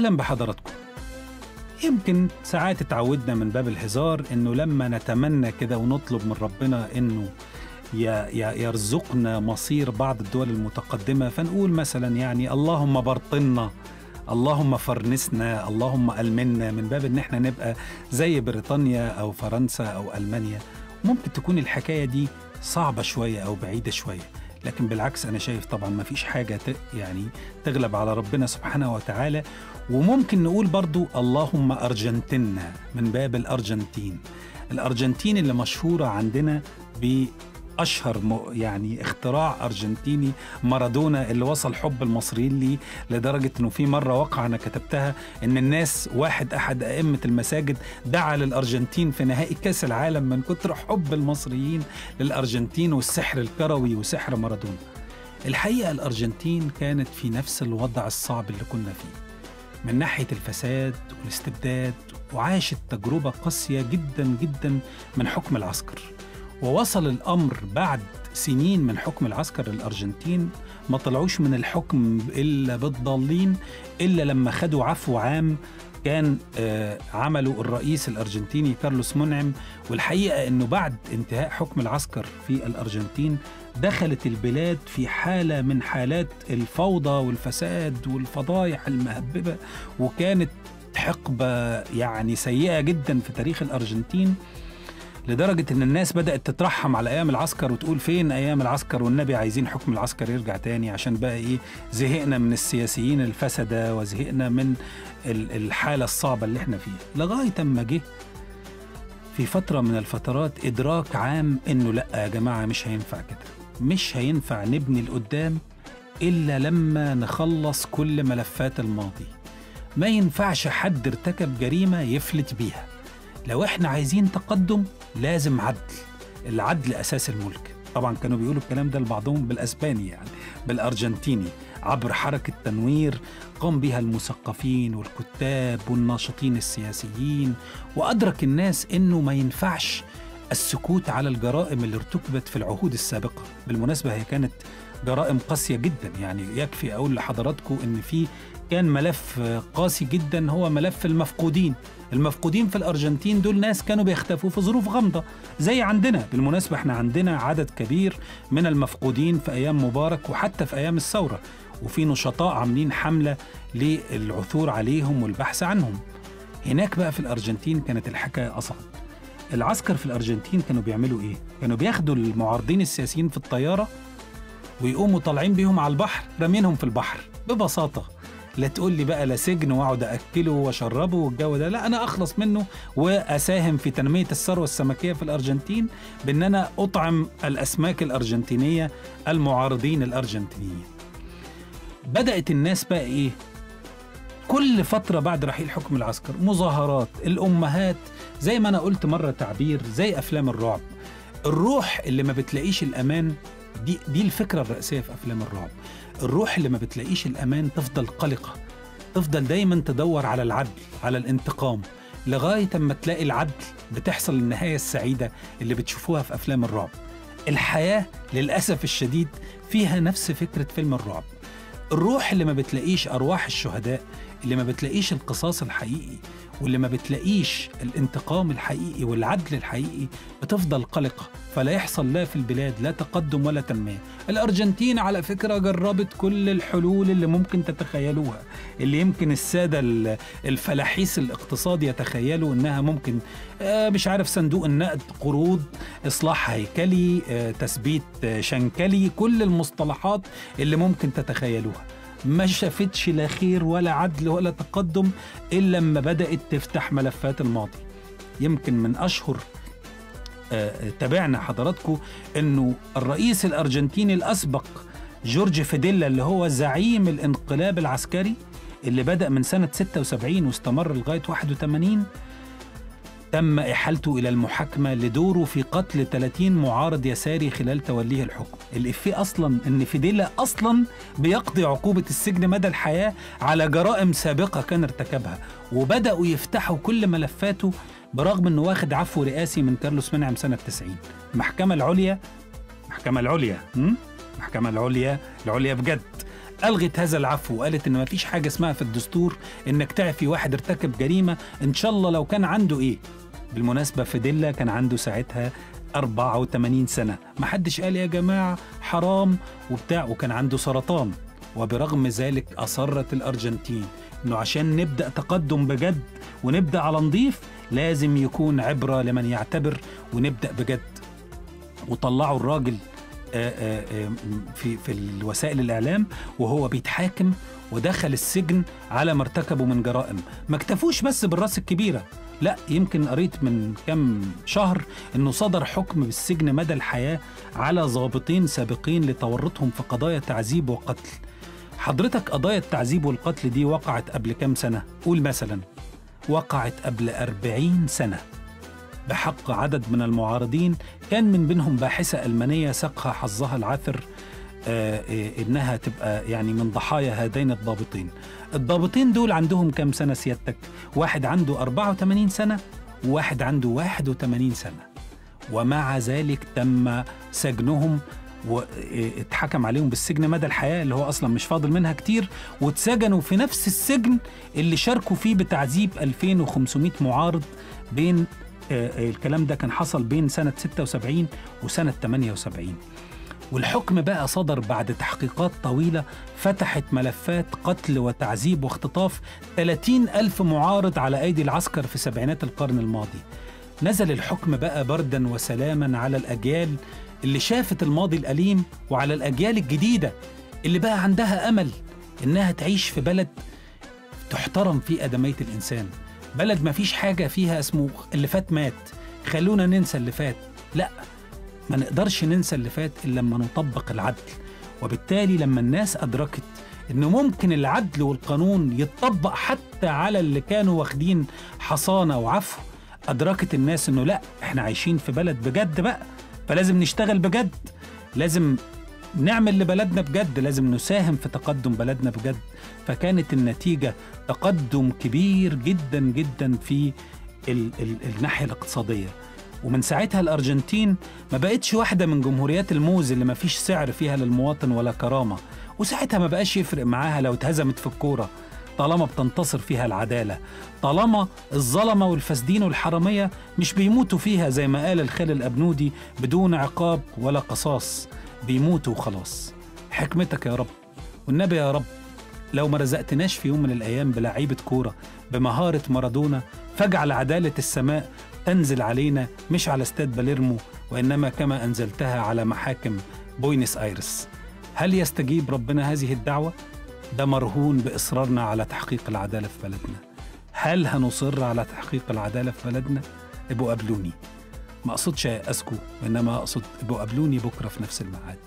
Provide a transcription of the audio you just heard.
أهلا بحضراتكم. يمكن ساعات اتعودنا من باب الهزار إنه لما نتمنى كده ونطلب من ربنا إنه يرزقنا مصير بعض الدول المتقدمة فنقول مثلا يعني اللهم برطنا اللهم فرنسنا اللهم ألمنا من باب إن إحنا نبقى زي بريطانيا أو فرنسا أو ألمانيا. ممكن تكون الحكاية دي صعبة شوية أو بعيدة شوية. لكن بالعكس أنا شايف طبعا ما فيش حاجة يعني تغلب على ربنا سبحانه وتعالى. وممكن نقول برضو اللهم أرجنتنا من باب الأرجنتين. الأرجنتين اللي مشهورة عندنا بأشهر م- يعني اختراع أرجنتيني مارادونا اللي وصل حب المصريين ليه لدرجة أنه في مرة وقع أنا كتبتها أن الناس واحد أحد أئمة المساجد دعا للأرجنتين في نهائي كأس العالم من كتر حب المصريين للأرجنتين والسحر الكروي وسحر مارادونا. الحقيقة الأرجنتين كانت في نفس الوضع الصعب اللي كنا فيه. من ناحية الفساد والاستبداد وعاشت تجربة قاسية جدا جدا من حكم العسكر. ووصل الأمر بعد سنين من حكم العسكر للأرجنتين ما طلعوش من الحكم إلا بالضالين إلا لما خدوا عفو عام كان آه، عمله الرئيس الأرجنتيني كارلوس منعم والحقيقة أنه بعد انتهاء حكم العسكر في الأرجنتين دخلت البلاد في حالة من حالات الفوضى والفساد والفضايح المهببة. وكانت حقبة يعني سيئة جدا في تاريخ الأرجنتين. لدرجة إن الناس بدأت تترحم على أيام العسكر وتقول فين أيام العسكر والنبي عايزين حكم العسكر يرجع تاني عشان بقى إيه زهقنا من السياسيين الفسدة وزهقنا من ال- الحالة الصعبة اللي إحنا فيها. لغاية أما جه في فترة من الفترات إدراك عام إنه لأ يا جماعة مش هينفع كده. مش هينفع نبني لقدام إلا لما نخلص كل ملفات الماضي. ما ينفعش حد ارتكب جريمة يفلت بيها. لو إحنا عايزين تقدم لازم عدل. العدل أساس الملك. طبعا كانوا بيقولوا الكلام ده لبعضهم بالأسباني يعني بالأرجنتيني عبر حركة تنوير قام بها المثقفين والكتاب والناشطين السياسيين وأدرك الناس إنه ما ينفعش السكوت على الجرائم اللي ارتكبت في العهود السابقة. بالمناسبة هي كانت جرائم قاسية جدا يعني يكفي أقول لحضراتكم إن في كان ملف قاسي جدا هو ملف المفقودين. المفقودين في الأرجنتين دول ناس كانوا بيختفوا في ظروف غامضة. زي عندنا بالمناسبة إحنا عندنا عدد كبير من المفقودين في أيام مبارك وحتى في أيام الثورة. وفي نشطاء عاملين حملة للعثور عليهم والبحث عنهم. هناك بقى في الأرجنتين كانت الحكاية أصعب. العسكر في الأرجنتين كانوا بيعملوا إيه؟ كانوا بياخدوا المعارضين السياسيين في الطيارة ويقوموا طالعين بيهم على البحر رامينهم في البحر. ببساطة لا تقول لي بقى لا سجن واقعد أكله وأشربه والجو ده. لا أنا أخلص منه وأساهم في تنمية الثروة السمكية في الأرجنتين بإن أنا أطعم الأسماك الأرجنتينية المعارضين الأرجنتينيين. بدأت الناس بقى إيه؟ كل فترة بعد رحيل حكم العسكر مظاهرات الأمهات زي ما أنا قلت مرة تعبير زي أفلام الرعب. الروح اللي ما بتلاقيش الأمان دي, دي الفكرة الرئيسية في أفلام الرعب. الروح اللي ما بتلاقيش الأمان تفضل قلقة تفضل دايما تدور على العدل على الانتقام لغاية أما تلاقي العدل بتحصل النهاية السعيدة اللي بتشوفوها في أفلام الرعب. الحياة للأسف الشديد فيها نفس فكرة فيلم الرعب. الروح اللي ما بتلاقيش أرواح الشهداء اللي ما بتلاقيش القصاص الحقيقي واللي ما بتلاقيش الانتقام الحقيقي والعدل الحقيقي بتفضل قلقة فلا يحصل لا في البلاد لا تقدم ولا تنمية. الأرجنتين على فكرة جربت كل الحلول اللي ممكن تتخيلوها. اللي يمكن السادة ال- الفلاحيس الاقتصاد يتخيلوا إنها ممكن آه، مش عارف صندوق النقد قروض إصلاح هيكلي آه، تثبيت آه، شنكلي كل المصطلحات اللي ممكن تتخيلوها. ما شافتش لا خير ولا عدل ولا تقدم إلا لما بدأت تفتح ملفات الماضي. يمكن من أشهر آه، تابعنا حضراتكم أنه الرئيس الأرجنتيني الأسبق جورج فيديلا اللي هو زعيم الانقلاب العسكري اللي بدأ من سنة 76 واستمر لغاية 81 تم إحالته إلى المحاكمة لدوره في قتل 30 معارض يساري خلال توليه الحكم. الإفيه أصلا أن فيديلا أصلا بيقضي عقوبة السجن مدى الحياة على جرائم سابقة كان ارتكبها وبدأوا يفتحوا كل ملفاته برغم أنه واخد عفو رئاسي من كارلوس منعم سنة 90 المحكمة العليا المحكمة العليا. م? المحكمة العليا العليا بجد. ألغت هذا العفو. وقالت إن مفيش حاجة اسمها في الدستور إنك تعفي واحد ارتكب جريمة. إن شاء الله لو كان عنده إيه؟ بالمناسبة فيديلا كان عنده ساعتها 84 سنة. محدش قال يا جماعة حرام وبتاع وكان عنده سرطان. وبرغم ذلك أصرت الأرجنتين. إنه عشان نبدأ تقدم بجد ونبدأ على نضيف لازم يكون عبرة لمن يعتبر ونبدأ بجد. وطلعوا الراجل في في الوسائل الإعلام وهو بيتحاكم ودخل السجن على ما ارتكبه من جرائم. ما اكتفوش بس بالراس الكبيرة لا يمكن قريت من كم شهر إنه صدر حكم بالسجن مدى الحياة على ضابطين سابقين لتورطهم في قضايا تعذيب وقتل. حضرتك قضايا التعذيب والقتل دي وقعت قبل كم سنة؟ قول مثلا وقعت قبل أربعين سنة. بحق عدد من المعارضين. كان من بينهم باحثة ألمانية سقها حظها العثر آه، آه، إنها تبقى يعني من ضحايا هذين الضابطين. الضابطين دول عندهم كم سنة سيادتك؟ واحد عنده 84 سنة وواحد عنده 81 سنة. ومع ذلك تم سجنهم واتحكم عليهم بالسجن. مدى الحياة اللي هو أصلا مش فاضل منها كتير. واتسجنوا في نفس السجن اللي شاركوا فيه بتعذيب 2500 معارض بين آه، آه، الكلام ده كان حصل بين سنة 76 وسنة 78 والحكم بقى صدر بعد تحقيقات طويلة فتحت ملفات قتل وتعذيب واختطاف 30 ألف معارض على أيدي العسكر في سبعينات القرن الماضي. نزل الحكم بقى بردا وسلاما على الأجيال اللي شافت الماضي الأليم وعلى الأجيال الجديدة اللي بقى عندها أمل إنها تعيش في بلد تحترم فيه أدمية الإنسان. بلد ما فيش حاجة فيها اسمه اللي فات مات. خلونا ننسى اللي فات. لا ما نقدرش ننسى اللي فات إلا لما نطبق العدل. وبالتالي لما الناس أدركت إنه ممكن العدل والقانون يتطبق حتى على اللي كانوا واخدين حصانة وعفو أدركت الناس إنه لا إحنا عايشين في بلد بجد بقى فلازم نشتغل بجد. لازم نعمل لبلدنا بجد لازم نساهم في تقدم بلدنا بجد. فكانت النتيجة تقدم كبير جدا جدا في ال ال الناحية الاقتصادية. ومن ساعتها الأرجنتين ما بقتش واحدة من جمهوريات الموز اللي ما فيش سعر فيها للمواطن ولا كرامة. وساعتها ما بقاش يفرق معاها لو اتهزمت في الكورة طالما بتنتصر فيها العدالة. طالما الظلمة والفاسدين والحرامية مش بيموتوا فيها زي ما قال الخال الأبنودي بدون عقاب ولا قصاص. بيموتوا وخلاص. حكمتك يا رب. والنبي يا رب لو ما رزقتناش في يوم من الأيام بلعيبة كورة بمهارة مارادونا فاجعل عدالة السماء تنزل علينا مش على استاد باليرمو وإنما كما أنزلتها على محاكم بوينس آيرس. هل يستجيب ربنا هذه الدعوة؟ ده مرهون بإصرارنا على تحقيق العدالة في بلدنا. هل هنصر على تحقيق العدالة في بلدنا؟ ابقوا قابلوني. ما أقصدش أسكو وإنما أقصد ابقوا قابلوني بكرة في نفس الميعاد.